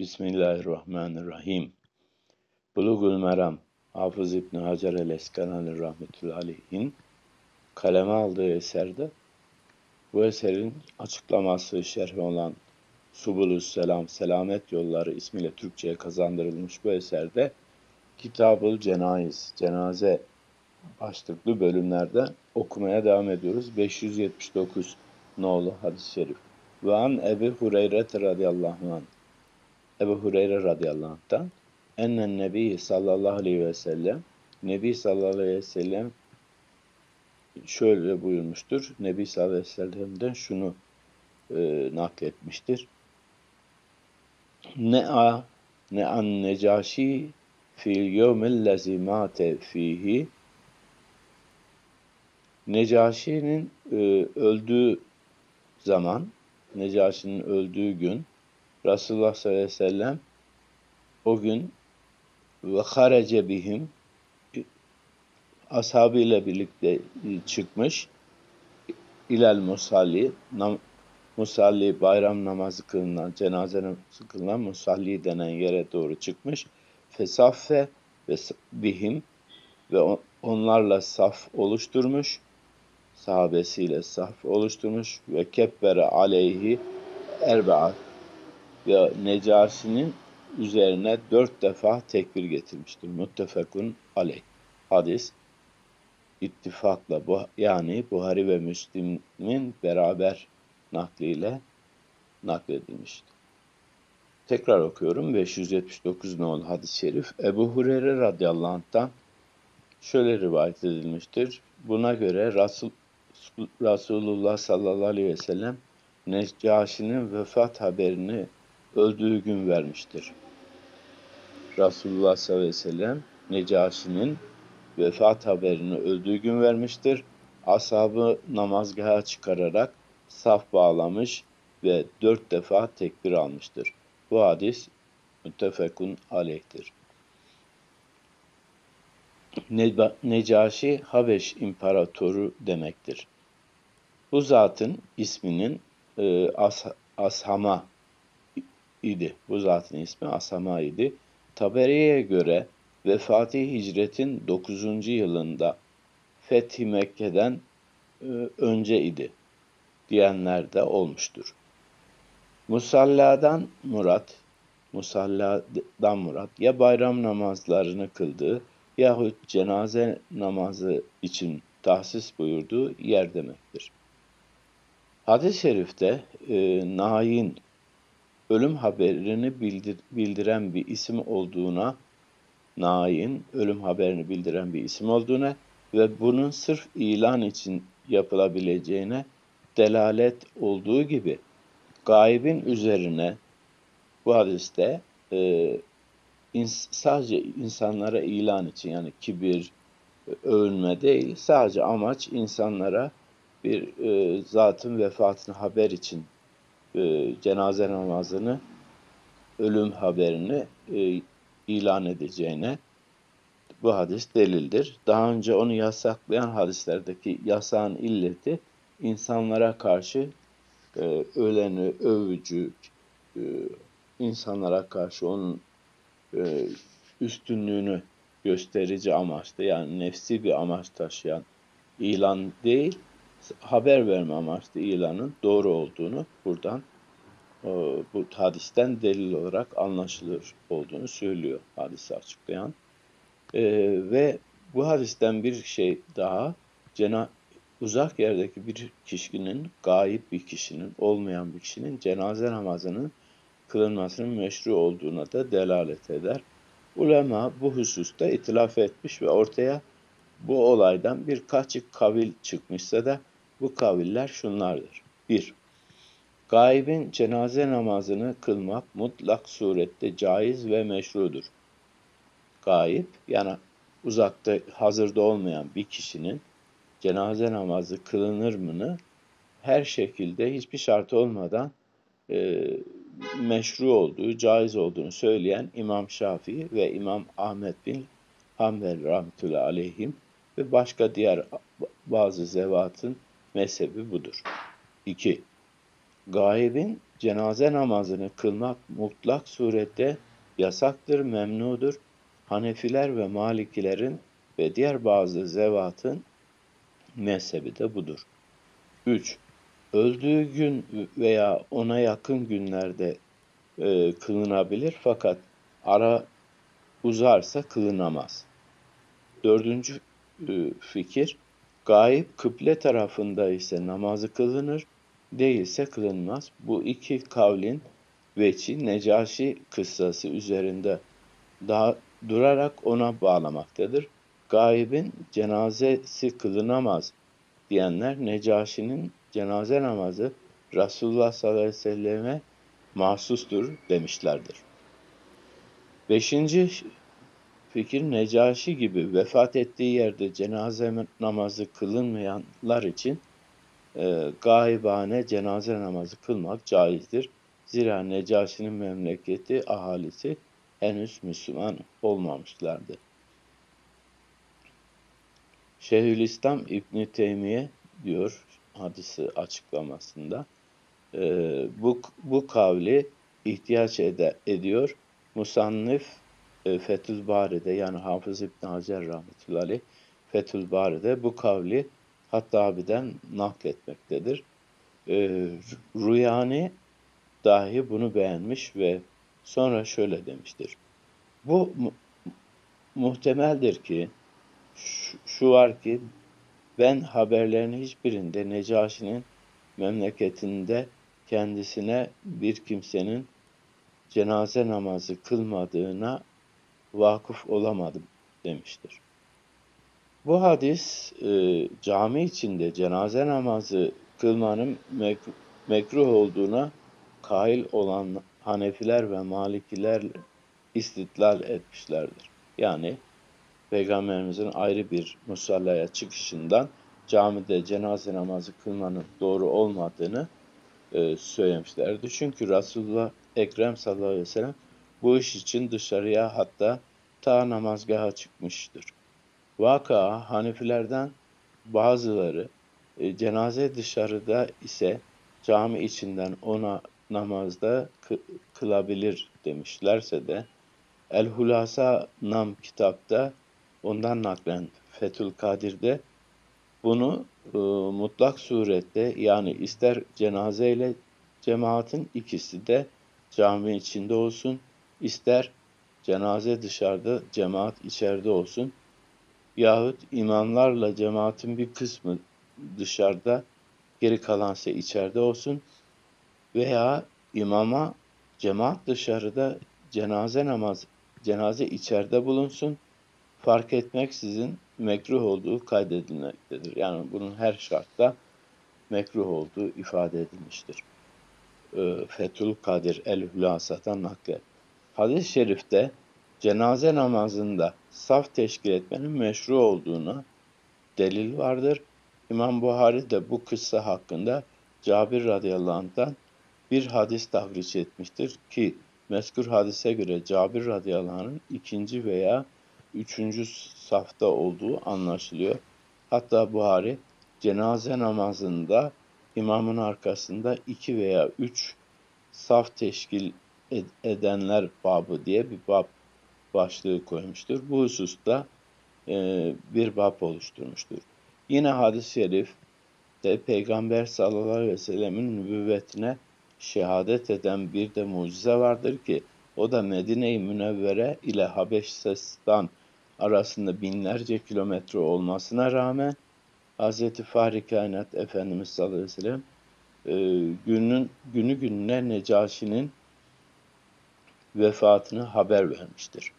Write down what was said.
Bismillahirrahmanirrahim. Bulugul Meram, Hafız İbni Hacer el-Eskanani rahmetullahi aleyhin kaleme aldığı eserde bu eserin açıklaması, şerhi olan Subulus Selam, Selamet Yolları ismiyle Türkçe'ye kazandırılmış bu eserde Kitabul Cenayiz, cenaze başlıklı bölümlerde okumaya devam ediyoruz. 579 nolu hadis-i şerif. Ve an Ebu Hureyre radıyallahu anh. Ebu Hureyre radıyallahu anh'tan ennen nebi sallallahu aleyhi ve sellem Nebi sallallahu aleyhi ve sellem şöyle buyurmuştur. Nebi sallallahu aleyhi ve sellem'den şunu e, nakletmiştir. Ne a ne an necaşi fil yevmellezi mate fihi Necaşi'nin e, öldüğü zaman, Necaşi'nin öldüğü gün Resulullah sallallahu aleyhi ve sellem o gün ve harece bihim ashabıyla birlikte çıkmış ilel musalli nam, musalli bayram namazı kılınan cenaze namazı kılınan musalli denen yere doğru çıkmış. Fesaffe ve bihim ve onlarla saf oluşturmuş sahabesiyle saf oluşturmuş ve kebbere aleyhi erba'a ve Necasi'nin üzerine dört defa tekbir getirmiştir. Muttefekun aleyh. Hadis ittifakla bu yani Buhari ve Müslim'in beraber nakliyle nakledilmiştir. Tekrar okuyorum. 579 nol hadis-i şerif. Ebu Hureyre radıyallahu anh'tan şöyle rivayet edilmiştir. Buna göre Resul, Resulullah sallallahu aleyhi ve sellem Necaşi'nin vefat haberini öldüğü gün vermiştir. Resulullah sallallahu aleyhi ve sellem Necaşi'nin vefat haberini öldüğü gün vermiştir. Ashabı namazgaha çıkararak saf bağlamış ve dört defa tekbir almıştır. Bu hadis müttefekun aleyhtir. Necaşi Habeş İmparatoru demektir. Bu zatın isminin e, As Ashama idi. Bu zatın ismi Ashama idi. Taberi'ye göre vefatı hicretin 9. yılında Fethi Mekke'den e, önce idi diyenler de olmuştur. Musalladan murat, musalladan murat ya bayram namazlarını kıldığı yahut cenaze namazı için tahsis buyurduğu yer demektir. Hadis-i şerifte e, nain, ölüm haberini bildir, bildiren bir isim olduğuna, nain, ölüm haberini bildiren bir isim olduğuna ve bunun sırf ilan için yapılabileceğine delalet olduğu gibi gaibin üzerine bu hadiste e, ins sadece insanlara ilan için yani kibir, övünme değil sadece amaç insanlara bir e, zatın vefatını haber için e, cenaze namazını ölüm haberini e, ilan edeceğine bu hadis delildir. Daha önce onu yasaklayan hadislerdeki yasağın illeti insanlara karşı e, öleni, övücü, e, insanlara karşı onun e, üstünlüğünü gösterici amaçlı yani nefsi bir amaç taşıyan ilan değil, haber verme amaçlı ilanın doğru olduğunu buradan bu hadisten delil olarak anlaşılır olduğunu söylüyor hadisi açıklayan. E, ve bu hadisten bir şey daha cena uzak yerdeki bir kişinin, gayip bir kişinin, olmayan bir kişinin cenaze namazının kılınmasının meşru olduğuna da delalet eder. Ulema bu hususta itilaf etmiş ve ortaya bu olaydan birkaç kavil çıkmışsa da bu kaviller şunlardır. 1. Gaibin cenaze namazını kılmak mutlak surette caiz ve meşrudur. Gaib yani uzakta hazırda olmayan bir kişinin cenaze namazı kılınır mını her şekilde hiçbir şart olmadan e, meşru olduğu, caiz olduğunu söyleyen İmam Şafii ve İmam Ahmet bin Hanbel rahmetullahi aleyhim ve başka diğer bazı zevatın mezhebi budur. 2. Gaibin cenaze namazını kılmak mutlak surette yasaktır, memnudur. Hanefiler ve Malikilerin ve diğer bazı zevatın mezhebi de budur. 3. Öldüğü gün veya ona yakın günlerde e, kılınabilir fakat ara uzarsa kılınamaz. Dördüncü e, fikir, gayip kıble tarafında ise namazı kılınır, değilse kılınmaz. Bu iki kavlin veçi Necaşi kıssası üzerinde daha durarak ona bağlamaktadır. Gaibin cenazesi kılınamaz diyenler Necaşi'nin cenaze namazı Resulullah sallallahu aleyhi ve selleme mahsustur demişlerdir. Beşinci fikir Necaşi gibi vefat ettiği yerde cenaze namazı kılınmayanlar için e, gaibane cenaze namazı kılmak caizdir. Zira Necaşi'nin memleketi ahalisi henüz Müslüman olmamışlardı. Şeyhülislam İbn Teymiye diyor hadisi açıklamasında e, bu bu kavli ihtiyaç ede, ediyor. Musannif e, Fethül Bari'de yani Hafız İbn Hacer rahmetullahi aleyh Fethül Bari'de bu kavli Hattabi'den nakletmektedir. E, Rüyani dahi bunu beğenmiş ve sonra şöyle demiştir. Bu mu muhtemeldir ki şu, şu var ki ben haberlerin hiçbirinde Necaşi'nin memleketinde kendisine bir kimsenin cenaze namazı kılmadığına vakıf olamadım demiştir. Bu hadis e, cami içinde cenaze namazı kılmanın mek mekruh olduğuna kail olan Hanefiler ve Malikiler istitlal etmişlerdir. Yani Peygamberimizin ayrı bir musallaya çıkışından camide cenaze namazı kılmanın doğru olmadığını e, söylemişlerdi. Çünkü Resulullah Ekrem sallallahu aleyhi ve sellem bu iş için dışarıya hatta ta namazgaha çıkmıştır. Vaka Hanefilerden bazıları e, cenaze dışarıda ise cami içinden ona namazda kılabilir demişlerse de El Hulasa Nam kitapta ondan naklen Fethül Kadir'de bunu e, mutlak surette yani ister cenazeyle cemaatin ikisi de cami içinde olsun, ister cenaze dışarıda, cemaat içeride olsun yahut imamlarla cemaatin bir kısmı dışarıda, geri kalansa içeride olsun veya imama cemaat dışarıda cenaze namaz, cenaze içeride bulunsun fark etmeksizin mekruh olduğu kaydedilmektedir. Yani bunun her şartta mekruh olduğu ifade edilmiştir. Ee, Fethül Kadir el-Hülasa'dan naklet. Hadis-i şerifte cenaze namazında saf teşkil etmenin meşru olduğuna delil vardır. İmam Buhari de bu kıssa hakkında Cabir radıyallahu anh'tan bir hadis tahriş etmiştir ki mezkur hadise göre Cabir radıyallahu anh'ın ikinci veya üçüncü safta olduğu anlaşılıyor. Hatta Buhari cenaze namazında imamın arkasında iki veya üç saf teşkil edenler babı diye bir bab başlığı koymuştur. Bu hususta e, bir bab oluşturmuştur. Yine hadis-i şerif de Peygamber sallallahu aleyhi ve sellemin nübüvvetine şehadet eden bir de mucize vardır ki o da Medine-i Münevvere ile Habeşistan arasında binlerce kilometre olmasına rağmen Hz. Fahri Kainat Efendimiz sallallahu aleyhi ve sellem e, günün, günü gününe Necaşi'nin vefatını haber vermiştir.